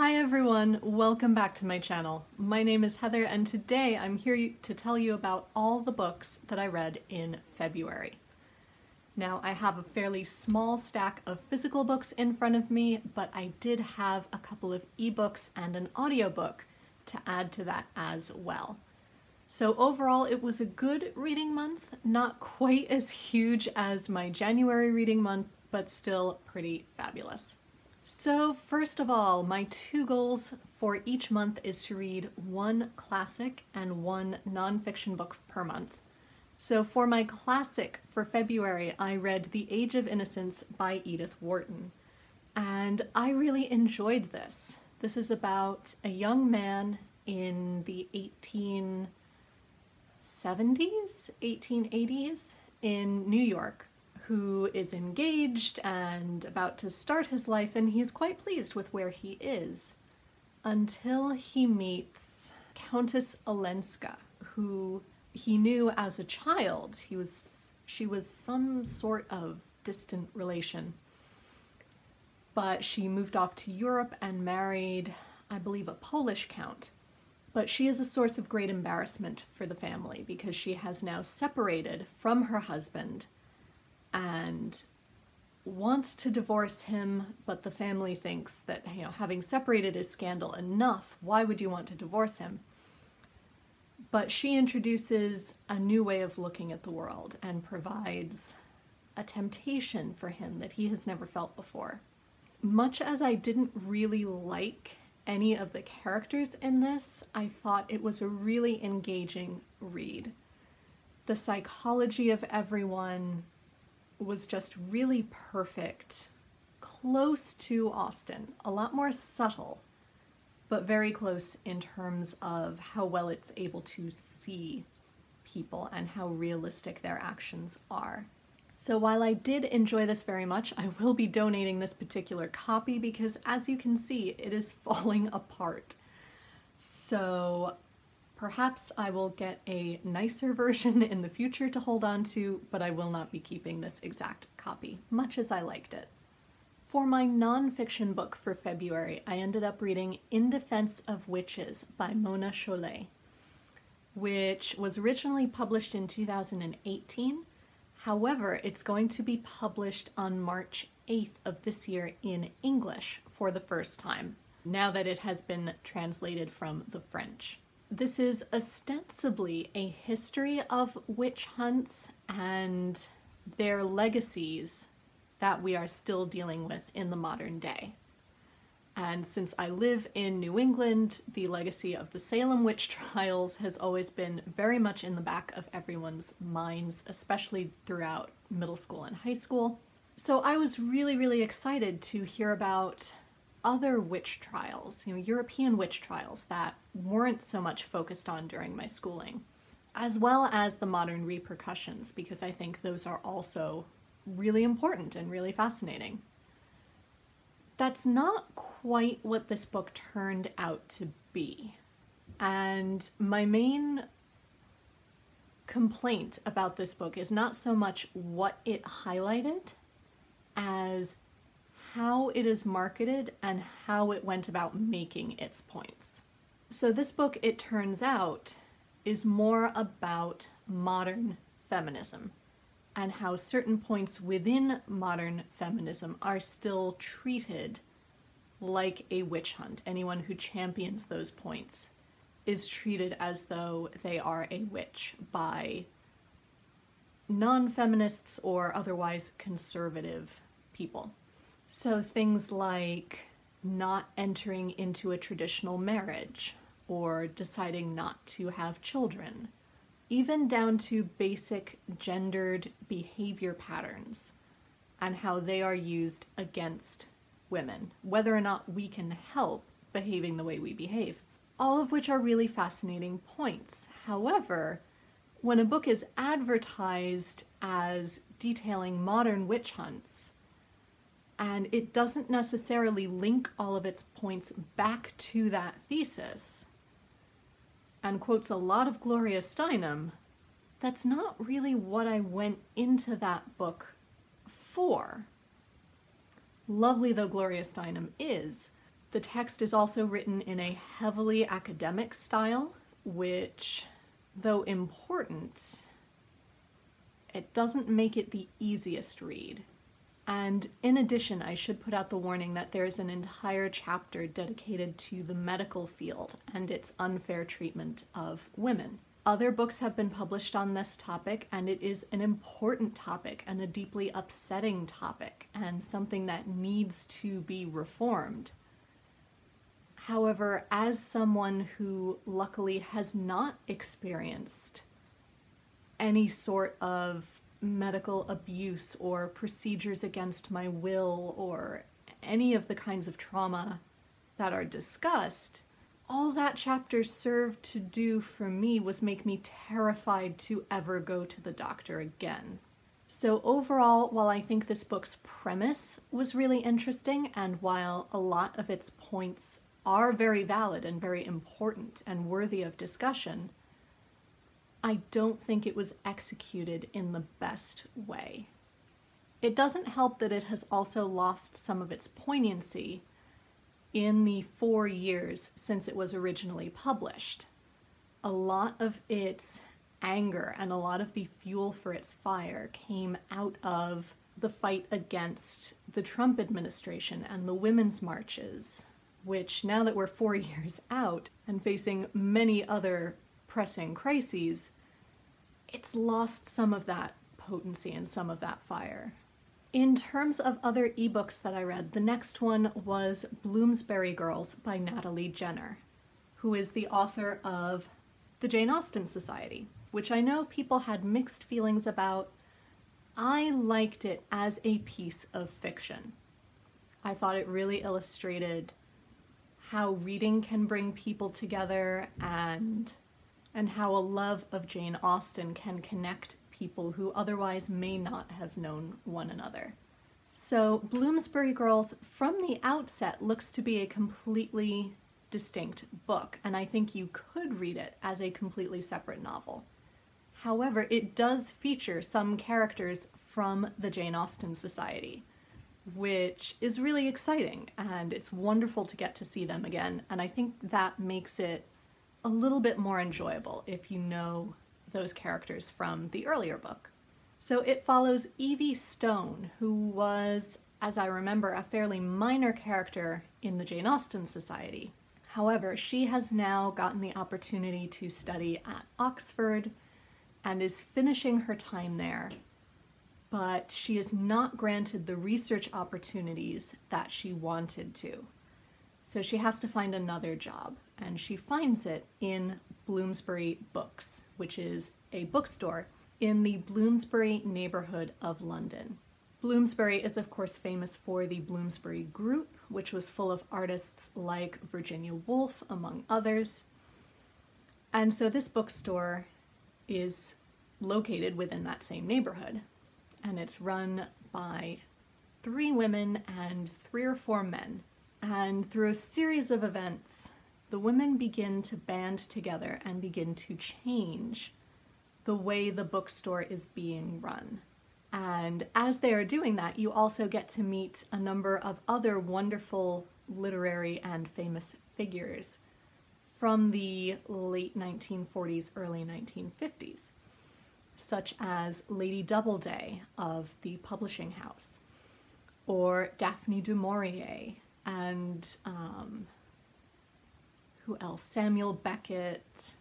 Hi everyone, welcome back to my channel. My name is Heather and today I'm here to tell you about all the books that I read in February. Now I have a fairly small stack of physical books in front of me, but I did have a couple of ebooks and an audiobook to add to that as well. So overall it was a good reading month, not quite as huge as my January reading month, but still pretty fabulous. So first of all, my two goals for each month is to read one classic and one nonfiction book per month. So for my classic for February, I read The Age of Innocence by Edith Wharton. And I really enjoyed this. This is about a young man in the 1870s, 1880s in New York who is engaged and about to start his life, and he is quite pleased with where he is until he meets Countess Olenska, who he knew as a child. He was she was some sort of distant relation. But she moved off to Europe and married, I believe, a Polish count. But she is a source of great embarrassment for the family because she has now separated from her husband and wants to divorce him, but the family thinks that, you know, having separated is scandal enough. Why would you want to divorce him? But she introduces a new way of looking at the world and provides a temptation for him that he has never felt before. Much as I didn't really like any of the characters in this, I thought it was a really engaging read. The psychology of everyone, was just really perfect, close to Austen, a lot more subtle, but very close in terms of how well it's able to see people and how realistic their actions are. So while I did enjoy this very much, I will be donating this particular copy because as you can see, it is falling apart. So Perhaps I will get a nicer version in the future to hold on to, but I will not be keeping this exact copy, much as I liked it. For my nonfiction book for February, I ended up reading In Defense of Witches by Mona Chollet, which was originally published in 2018. However, it's going to be published on March 8th of this year in English for the first time, now that it has been translated from the French. This is ostensibly a history of witch hunts and their legacies that we are still dealing with in the modern day. And since I live in New England, the legacy of the Salem witch trials has always been very much in the back of everyone's minds, especially throughout middle school and high school. So I was really, really excited to hear about other witch trials, you know, European witch trials that weren't so much focused on during my schooling, as well as the modern repercussions, because I think those are also really important and really fascinating. That's not quite what this book turned out to be. And my main complaint about this book is not so much what it highlighted as how it is marketed and how it went about making its points. So this book, it turns out, is more about modern feminism and how certain points within modern feminism are still treated like a witch hunt. Anyone who champions those points is treated as though they are a witch by non-feminists or otherwise conservative people. So things like not entering into a traditional marriage or deciding not to have children, even down to basic gendered behavior patterns and how they are used against women, whether or not we can help behaving the way we behave. All of which are really fascinating points. However, when a book is advertised as detailing modern witch hunts, and it doesn't necessarily link all of its points back to that thesis and quotes a lot of Gloria Steinem, that's not really what I went into that book for. Lovely though Gloria Steinem is, The text is also written in a heavily academic style, which, though important, it doesn't make it the easiest read. And in addition, I should put out the warning that there's an entire chapter dedicated to the medical field and its unfair treatment of women. Other books have been published on this topic, and it is an important topic and a deeply upsetting topic, and something that needs to be reformed. However, as someone who luckily has not experienced any sort of medical abuse or procedures against my will or any of the kinds of trauma that are discussed, all that chapter served to do for me was make me terrified to ever go to the doctor again. So, overall, while I think this book's premise was really interesting, and while a lot of its points are very valid and very important and worthy of discussion, I don't think it was executed in the best way. It doesn't help that it has also lost some of its poignancy in the four years since it was originally published. A lot of its anger and a lot of the fuel for its fire came out of the fight against the Trump administration and the women's marches, which now that we're four years out and facing many other pressing crises, it's lost some of that potency and some of that fire. In terms of other ebooks that I read, the next one was Bloomsbury Girls by Natalie Jenner, who is the author of The Jane Austen Society, which I know people had mixed feelings about. I liked it as a piece of fiction. I thought it really illustrated how reading can bring people together and and how a love of Jane Austen can connect people who otherwise may not have known one another. So, Bloomsbury Girls from the outset looks to be a completely distinct book, and I think you could read it as a completely separate novel. However, it does feature some characters from the Jane Austen Society, which is really exciting, and it's wonderful to get to see them again, and I think that makes it a little bit more enjoyable if you know those characters from the earlier book. So it follows Evie Stone, who was, as I remember, a fairly minor character in the Jane Austen Society. However, she has now gotten the opportunity to study at Oxford and is finishing her time there, but she is not granted the research opportunities that she wanted to. So she has to find another job, and she finds it in Bloomsbury Books, which is a bookstore in the Bloomsbury neighborhood of London. Bloomsbury is, of course, famous for the Bloomsbury Group, which was full of artists like Virginia Woolf, among others. And so this bookstore is located within that same neighborhood, and it's run by three women and three or four men. And through a series of events, the women begin to band together and begin to change the way the bookstore is being run. And as they are doing that, you also get to meet a number of other wonderful literary and famous figures from the late 1940s, early 1950s, such as Lady Doubleday of the publishing house, or Daphne du Maurier, and um, who else? Samuel Beckett.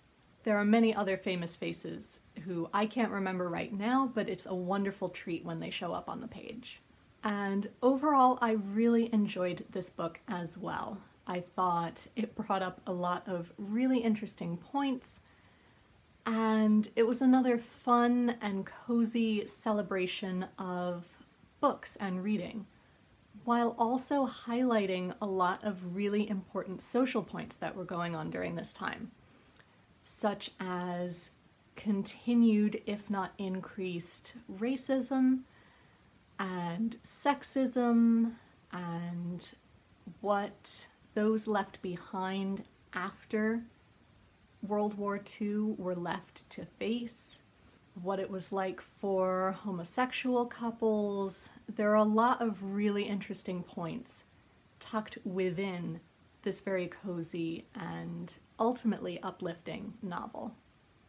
There are many other famous faces who I can't remember right now, but it's a wonderful treat when they show up on the page. And overall, I really enjoyed this book as well. I thought it brought up a lot of really interesting points, and it was another fun and cozy celebration of books and reading while also highlighting a lot of really important social points that were going on during this time, such as continued, if not increased, racism and sexism and what those left behind after World War II were left to face what it was like for homosexual couples. There are a lot of really interesting points tucked within this very cozy and ultimately uplifting novel.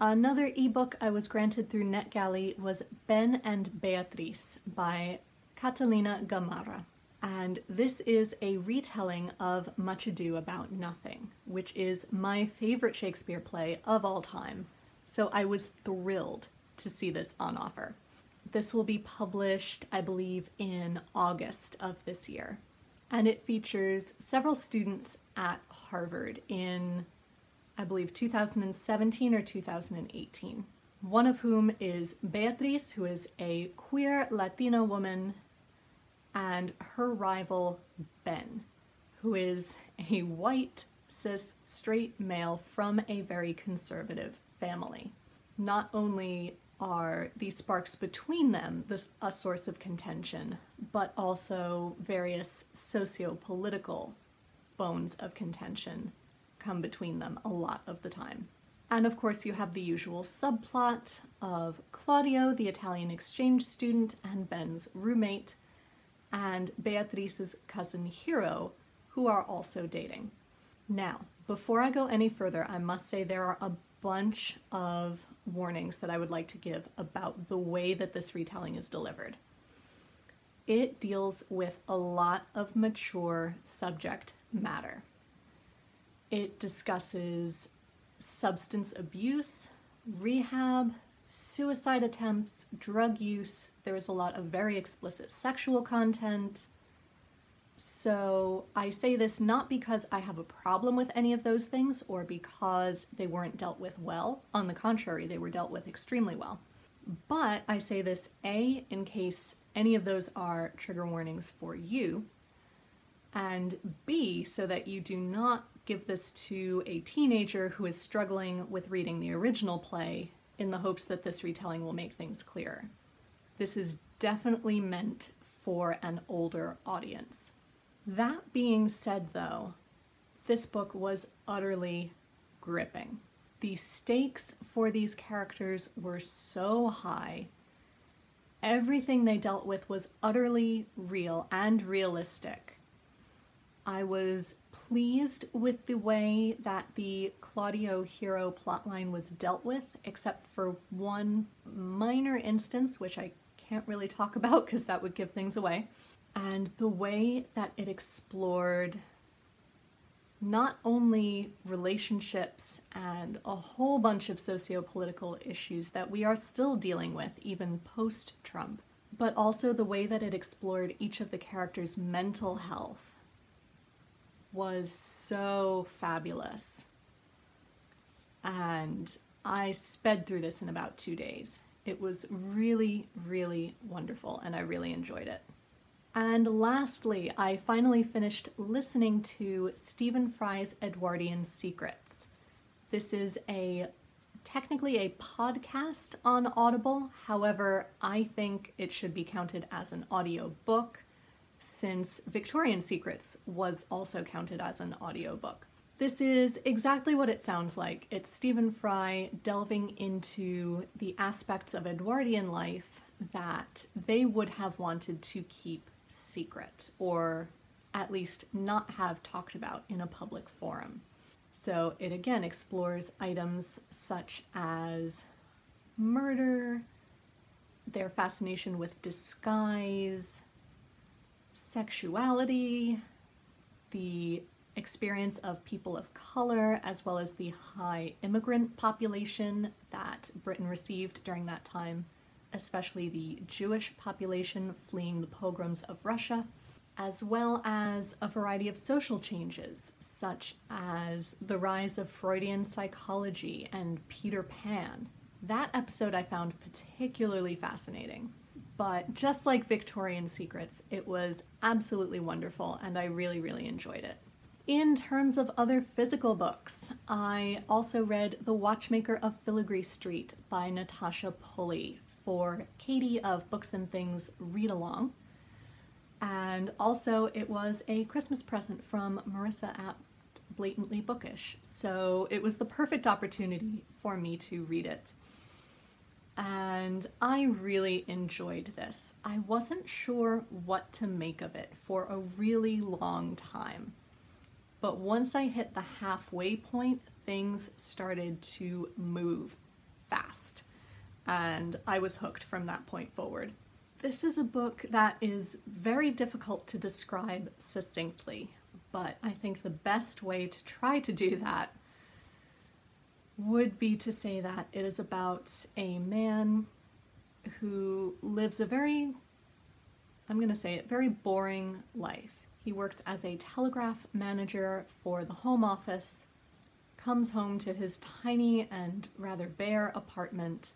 Another ebook I was granted through NetGalley was Ben and Beatriz by Katalina Gamarra. And this is a retelling of Much Ado About Nothing, which is my favorite Shakespeare play of all time. So I was thrilled to see this on offer. This will be published, I believe, in August of this year. And it features several students at Harvard in, I believe, 2017 or 2018. One of whom is Beatriz, who is a queer Latina woman and her rival Ben, who is a white, cis, straight male from a very conservative family. Not only are these sparks between them a source of contention, but also various socio political bones of contention come between them a lot of the time. And of course, you have the usual subplot of Claudio, the Italian exchange student, and Ben's roommate, and Beatriz's cousin Hero, who are also dating. Now, before I go any further, I must say there are a bunch of warnings that I would like to give about the way that this retelling is delivered. It deals with a lot of mature subject matter. It discusses substance abuse, rehab, suicide attempts, drug use. There's a lot of very explicit sexual content. So I say this not because I have a problem with any of those things or because they weren't dealt with well. On the contrary, they were dealt with extremely well. But I say this A, in case any of those are trigger warnings for you, and B, so that you do not give this to a teenager who is struggling with reading the original play in the hopes that this retelling will make things clearer. This is definitely meant for an older audience. That being said, though, this book was utterly gripping. The stakes for these characters were so high. Everything they dealt with was utterly real and realistic. I was pleased with the way that the Claudio hero plotline was dealt with, except for one minor instance, which I can't really talk about because that would give things away. And the way that it explored not only relationships and a whole bunch of socio-political issues that we are still dealing with even post-Trump, but also the way that it explored each of the characters' mental health was so fabulous. And I sped through this in about two days. It was really, really wonderful, and I really enjoyed it. And lastly, I finally finished listening to Stephen Fry's Edwardian Secrets. This is a technically a podcast on Audible. However, I think it should be counted as an audio book since Victorian Secrets was also counted as an audiobook. This is exactly what it sounds like. It's Stephen Fry delving into the aspects of Edwardian life that they would have wanted to keep secret or at least not have talked about in a public forum. So it again explores items such as murder, their fascination with disguise, sexuality, the experience of people of color, as well as the high immigrant population that Britain received during that time, especially the Jewish population fleeing the pogroms of Russia, as well as a variety of social changes, such as the rise of Freudian psychology and Peter Pan. That episode I found particularly fascinating. But just like Victorian Secrets, it was absolutely wonderful and I really, really enjoyed it. In terms of other physical books, I also read The Watchmaker of Filigree Street by Natasha Pulley for Katie of Books and Things Read Along. And also, it was a Christmas present from Marissa at Blatantly Bookish, so it was the perfect opportunity for me to read it and I really enjoyed this. I wasn't sure what to make of it for a really long time. But once I hit the halfway point, things started to move fast. And I was hooked from that point forward. This is a book that is very difficult to describe succinctly, but I think the best way to try to do that would be to say that it is about a man who lives a very, I'm going to say it, very boring life. He works as a telegraph manager for the Home Office, comes home to his tiny and rather bare apartment,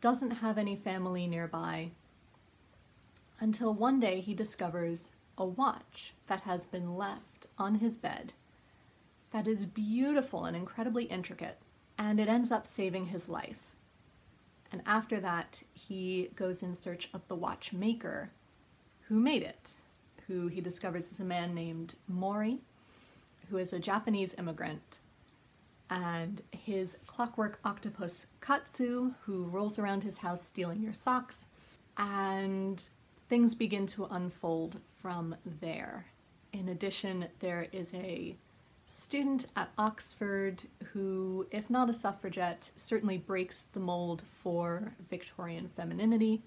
doesn't have any family nearby, until one day he discovers a watch that has been left on his bed that is beautiful and incredibly intricate, and it ends up saving his life. And after that, he goes in search of the watchmaker who made it, who he discovers is a man named Mori, who is a Japanese immigrant, and his clockwork octopus Katsu, who rolls around his house stealing your socks, and things begin to unfold from there. In addition, there is a student at Oxford who, if not a suffragette, certainly breaks the mold for Victorian femininity.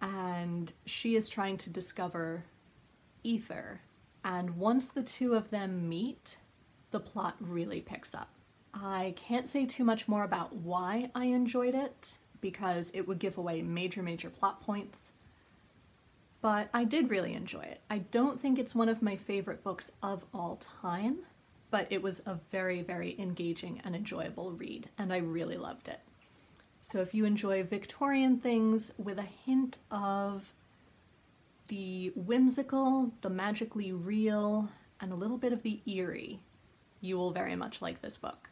And she is trying to discover ether. And once the two of them meet, the plot really picks up. I can't say too much more about why I enjoyed it because it would give away major, major plot points but I did really enjoy it. I don't think it's one of my favorite books of all time, but it was a very, very engaging and enjoyable read, and I really loved it. So if you enjoy Victorian things with a hint of the whimsical, the magically real, and a little bit of the eerie, you will very much like this book.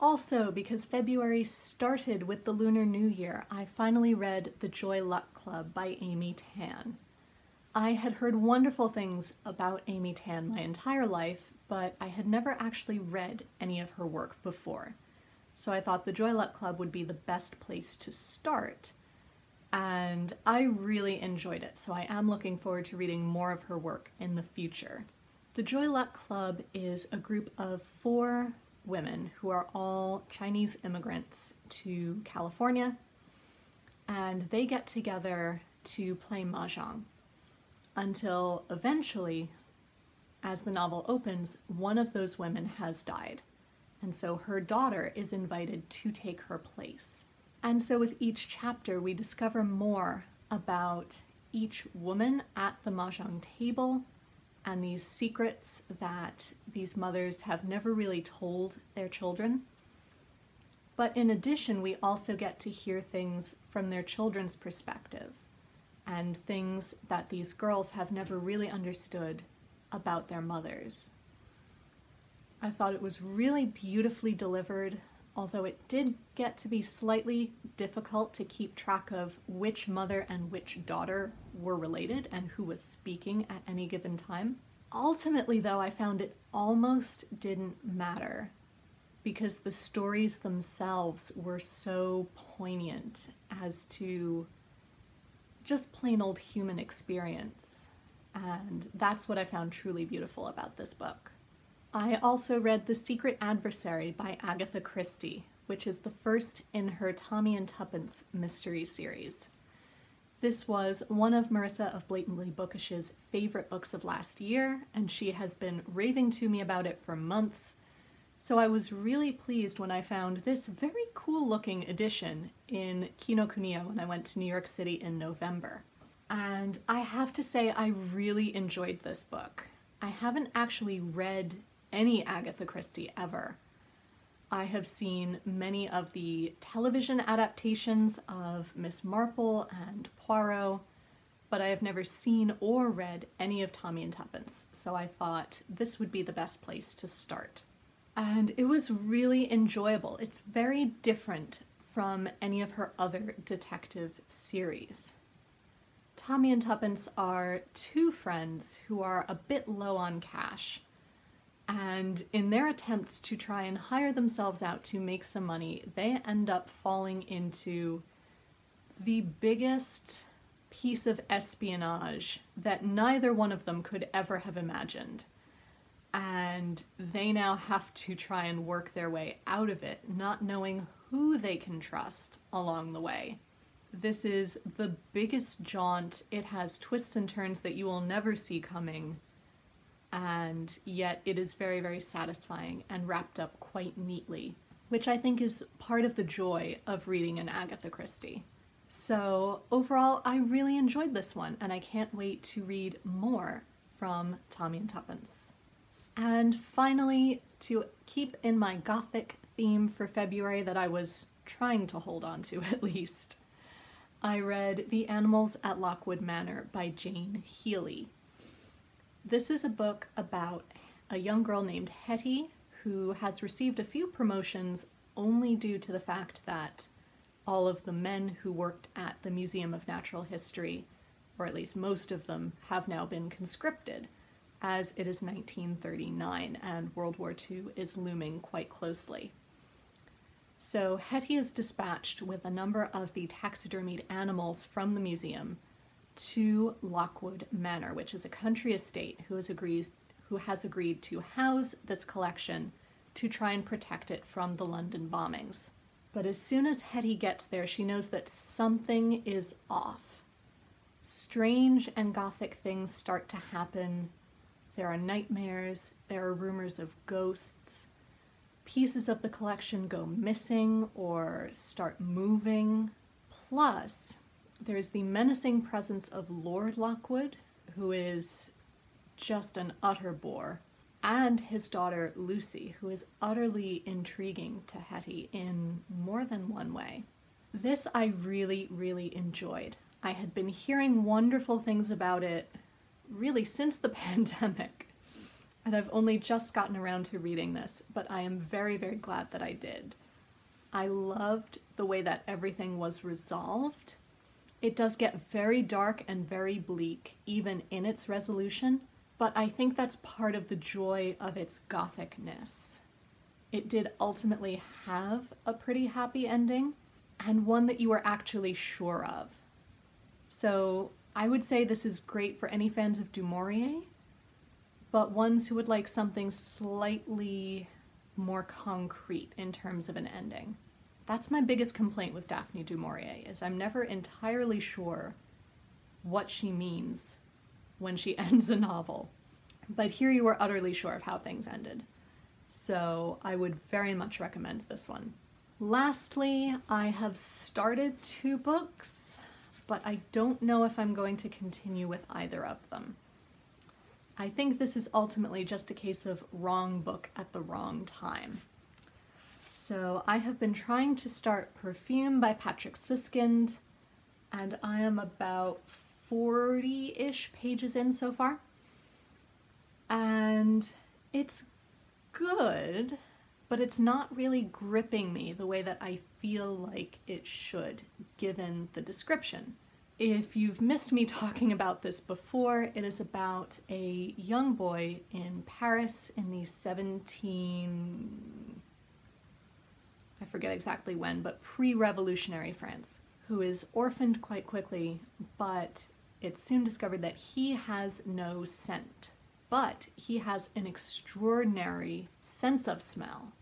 Also, because February started with the Lunar New Year, I finally read The Joy Luck Club by Amy Tan. I had heard wonderful things about Amy Tan my entire life, but I had never actually read any of her work before. So I thought the Joy Luck Club would be the best place to start. And I really enjoyed it, so I am looking forward to reading more of her work in the future. The Joy Luck Club is a group of four women who are all Chinese immigrants to California, and they get together to play mahjong until eventually, as the novel opens, one of those women has died. And so her daughter is invited to take her place. And so with each chapter, we discover more about each woman at the mahjong table and these secrets that these mothers have never really told their children. But in addition, we also get to hear things from their children's perspective and things that these girls have never really understood about their mothers. I thought it was really beautifully delivered, although it did get to be slightly difficult to keep track of which mother and which daughter were related and who was speaking at any given time. Ultimately, though, I found it almost didn't matter because the stories themselves were so poignant as to just plain old human experience. And that's what I found truly beautiful about this book. I also read The Secret Adversary by Agatha Christie, which is the first in her Tommy and Tuppence mystery series. This was one of Marissa of Blatantly Bookish's favorite books of last year, and she has been raving to me about it for months, so I was really pleased when I found this very cool looking edition in Kinokuniya when I went to New York City in November. And I have to say I really enjoyed this book. I haven't actually read any Agatha Christie ever. I have seen many of the television adaptations of Miss Marple and Poirot, but I have never seen or read any of Tommy and Tuppence, so I thought this would be the best place to start and it was really enjoyable. It's very different from any of her other detective series. Tommy and Tuppence are two friends who are a bit low on cash, and in their attempts to try and hire themselves out to make some money, they end up falling into the biggest piece of espionage that neither one of them could ever have imagined and they now have to try and work their way out of it, not knowing who they can trust along the way. This is the biggest jaunt. It has twists and turns that you will never see coming, and yet it is very, very satisfying and wrapped up quite neatly, which I think is part of the joy of reading an Agatha Christie. So, overall, I really enjoyed this one, and I can't wait to read more from Tommy and Tuppence. And finally, to keep in my gothic theme for February that I was trying to hold on to at least, I read The Animals at Lockwood Manor by Jane Healey. This is a book about a young girl named Hetty who has received a few promotions only due to the fact that all of the men who worked at the Museum of Natural History, or at least most of them, have now been conscripted, as it is 1939 and World War II is looming quite closely. So Hetty is dispatched with a number of the taxidermied animals from the museum to Lockwood Manor, which is a country estate who has agreed, who has agreed to house this collection to try and protect it from the London bombings. But as soon as Hetty gets there, she knows that something is off. Strange and gothic things start to happen. There are nightmares, there are rumors of ghosts. Pieces of the collection go missing or start moving. Plus, there's the menacing presence of Lord Lockwood, who is just an utter bore and his daughter Lucy, who is utterly intriguing to Hetty in more than one way. This I really, really enjoyed. I had been hearing wonderful things about it really since the pandemic, and I've only just gotten around to reading this, but I am very, very glad that I did. I loved the way that everything was resolved. It does get very dark and very bleak, even in its resolution, but I think that's part of the joy of its gothicness. It did ultimately have a pretty happy ending, and one that you were actually sure of. So I would say this is great for any fans of Du Maurier, but ones who would like something slightly more concrete in terms of an ending. That's my biggest complaint with Daphne du Maurier is I'm never entirely sure what she means when she ends a novel. But here you were utterly sure of how things ended. So I would very much recommend this one. Lastly, I have started two books, but I don't know if I'm going to continue with either of them. I think this is ultimately just a case of wrong book at the wrong time. So I have been trying to start Perfume by Patrick Suskind, and I am about 40-ish pages in so far. And it's good, but it's not really gripping me the way that I feel like it should, given the description. If you've missed me talking about this before, it is about a young boy in Paris in the 17. Forget exactly when, but pre revolutionary France, who is orphaned quite quickly, but it's soon discovered that he has no scent but he has an extraordinary sense of smell,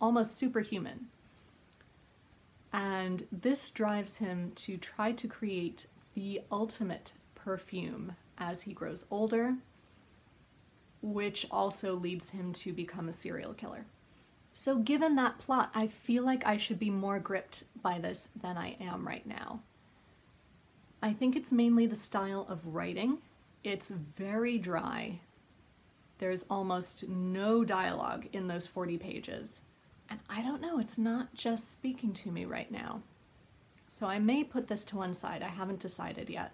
almost superhuman. And this drives him to try to create the ultimate perfume as he grows older, which also leads him to become a serial killer. So, given that plot, I feel like I should be more gripped by this than I am right now. I think it's mainly the style of writing. It's very dry, there's almost no dialogue in those 40 pages. And I don't know, it's not just speaking to me right now. So I may put this to one side, I haven't decided yet.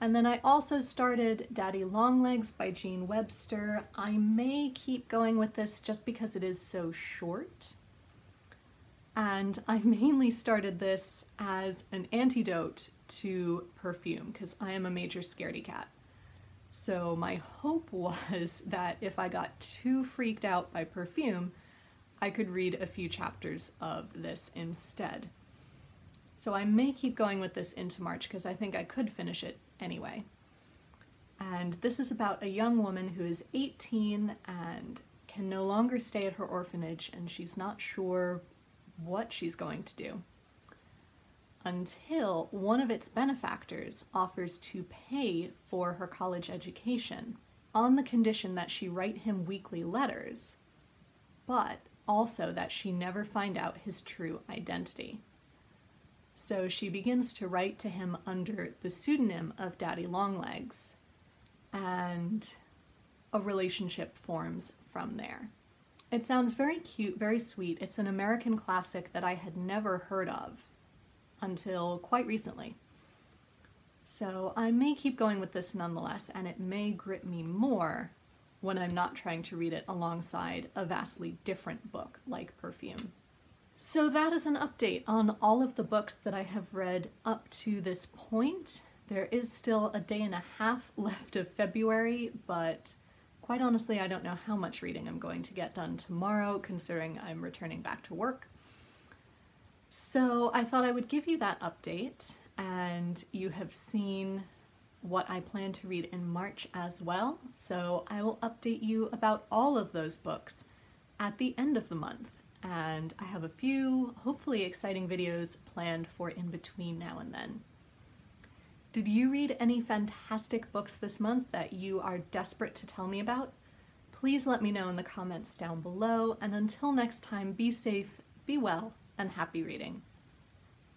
And then I also started Daddy Longlegs by Jean Webster. I may keep going with this just because it is so short. And I mainly started this as an antidote to perfume because I am a major scaredy cat. So my hope was that if I got too freaked out by perfume, I could read a few chapters of this instead. So I may keep going with this into March because I think I could finish it anyway. And this is about a young woman who is 18 and can no longer stay at her orphanage, and she's not sure what she's going to do. Until one of its benefactors offers to pay for her college education on the condition that she write him weekly letters, but also that she never find out his true identity. So she begins to write to him under the pseudonym of Daddy Longlegs, and a relationship forms from there. It sounds very cute, very sweet. It's an American classic that I had never heard of until quite recently. So I may keep going with this nonetheless, and it may grip me more when I'm not trying to read it alongside a vastly different book like Perfume. So that is an update on all of the books that I have read up to this point. There is still a day and a half left of February, but quite honestly, I don't know how much reading I'm going to get done tomorrow, considering I'm returning back to work. So I thought I would give you that update, and you have seen what I plan to read in March as well. So I will update you about all of those books at the end of the month. And I have a few hopefully exciting videos planned for in between now and then. Did you read any fantastic books this month that you are desperate to tell me about? Please let me know in the comments down below, and until next time, be safe, be well, and happy reading.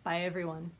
Bye everyone.